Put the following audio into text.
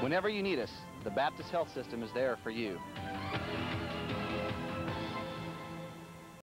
Whenever you need us, the Baptist Health System is there for you.